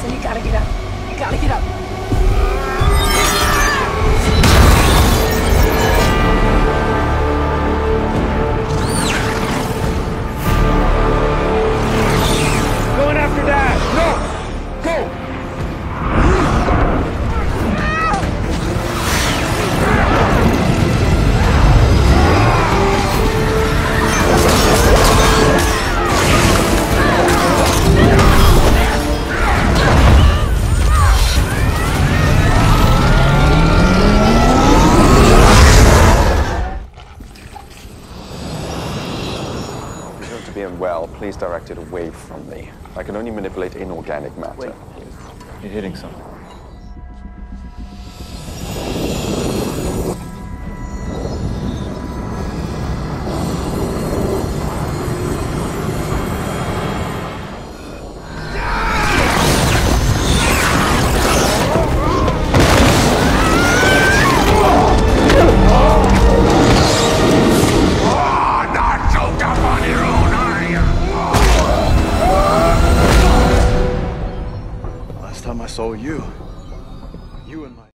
Johnson, you Be unwell, please direct it away from me. I can only manipulate inorganic matter. You're hitting something. Saw you, you and my